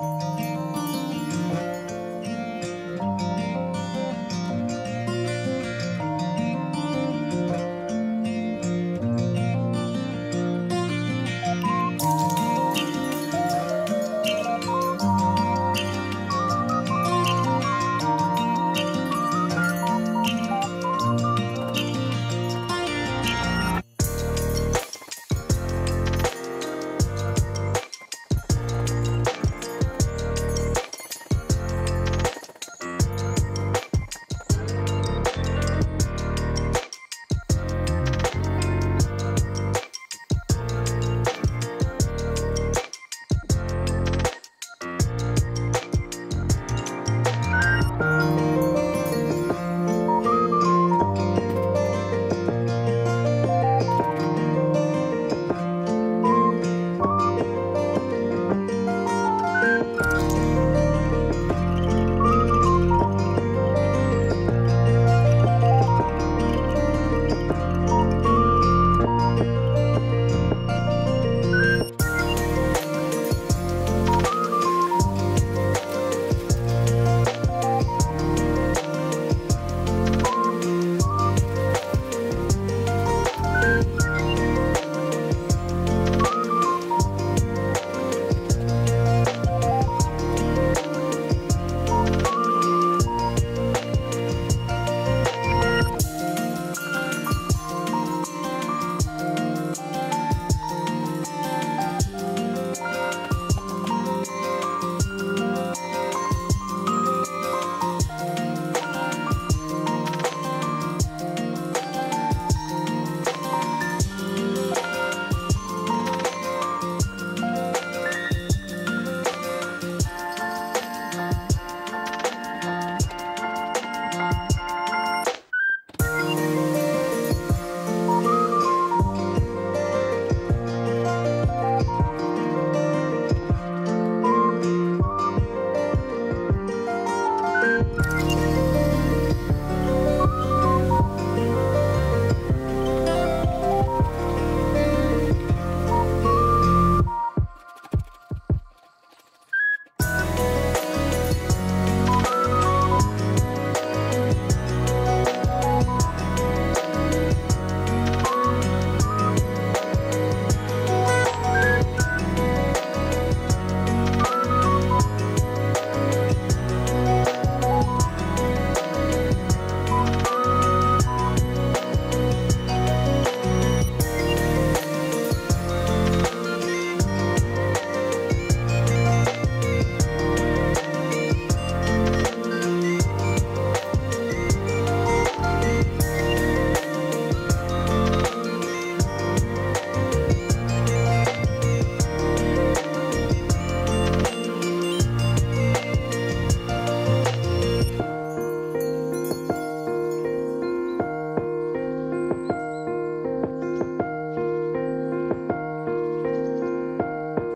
Música